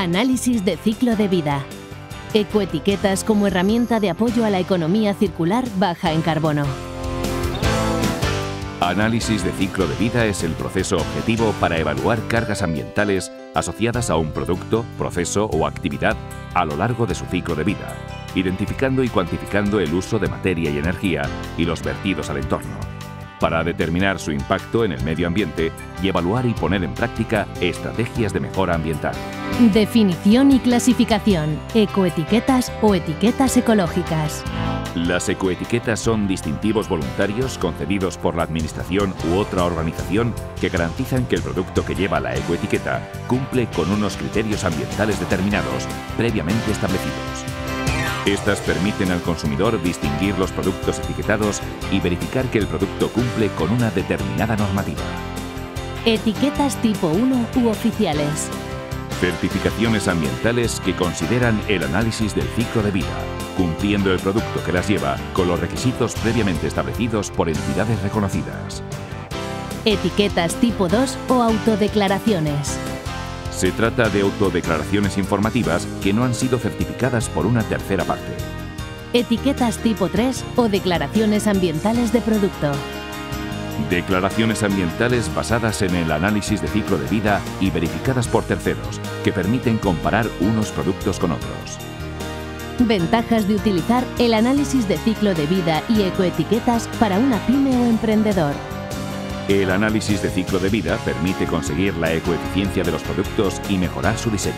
Análisis de ciclo de vida. Ecoetiquetas como herramienta de apoyo a la economía circular baja en carbono. Análisis de ciclo de vida es el proceso objetivo para evaluar cargas ambientales asociadas a un producto, proceso o actividad a lo largo de su ciclo de vida, identificando y cuantificando el uso de materia y energía y los vertidos al entorno, para determinar su impacto en el medio ambiente y evaluar y poner en práctica estrategias de mejora ambiental. Definición y clasificación. Ecoetiquetas o etiquetas ecológicas. Las ecoetiquetas son distintivos voluntarios concedidos por la Administración u otra organización que garantizan que el producto que lleva la ecoetiqueta cumple con unos criterios ambientales determinados, previamente establecidos. Estas permiten al consumidor distinguir los productos etiquetados y verificar que el producto cumple con una determinada normativa. Etiquetas tipo 1 u oficiales. Certificaciones ambientales que consideran el análisis del ciclo de vida, cumpliendo el producto que las lleva con los requisitos previamente establecidos por entidades reconocidas. Etiquetas tipo 2 o autodeclaraciones. Se trata de autodeclaraciones informativas que no han sido certificadas por una tercera parte. Etiquetas tipo 3 o declaraciones ambientales de producto. Declaraciones ambientales basadas en el análisis de ciclo de vida y verificadas por terceros, que permiten comparar unos productos con otros. Ventajas de utilizar el análisis de ciclo de vida y ecoetiquetas para una pyme o emprendedor. El análisis de ciclo de vida permite conseguir la ecoeficiencia de los productos y mejorar su diseño.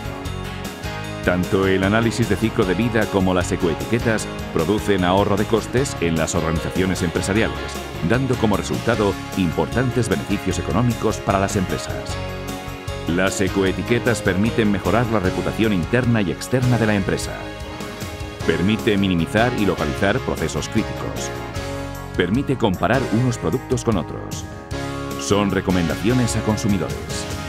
Tanto el análisis de ciclo de vida como las ecoetiquetas producen ahorro de costes en las organizaciones empresariales, dando como resultado importantes beneficios económicos para las empresas. Las ecoetiquetas permiten mejorar la reputación interna y externa de la empresa. Permite minimizar y localizar procesos críticos. Permite comparar unos productos con otros. Son recomendaciones a consumidores.